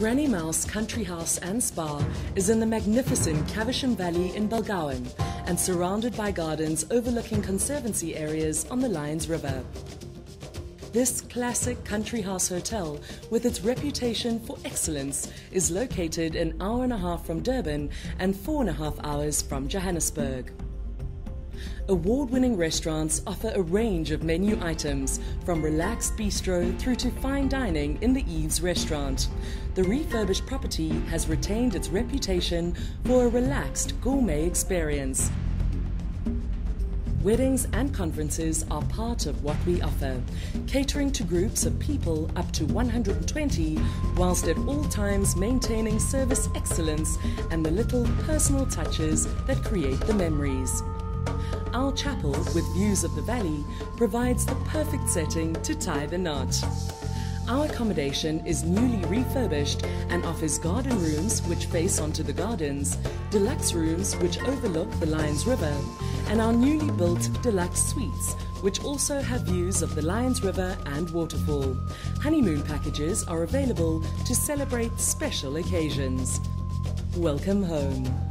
Granny Mouse Country House and Spa is in the magnificent Caversham Valley in Balgowan and surrounded by gardens overlooking conservancy areas on the Lions River. This classic country house hotel, with its reputation for excellence, is located an hour and a half from Durban and four and a half hours from Johannesburg. Award winning restaurants offer a range of menu items, from relaxed bistro through to fine dining in the Eves restaurant. The refurbished property has retained its reputation for a relaxed gourmet experience. Weddings and conferences are part of what we offer, catering to groups of people up to 120, whilst at all times maintaining service excellence and the little personal touches that create the memories. Our chapel, with views of the valley, provides the perfect setting to tie the knot. Our accommodation is newly refurbished and offers garden rooms which face onto the gardens, deluxe rooms which overlook the Lions River, and our newly built deluxe suites which also have views of the Lions River and waterfall. Honeymoon packages are available to celebrate special occasions. Welcome home.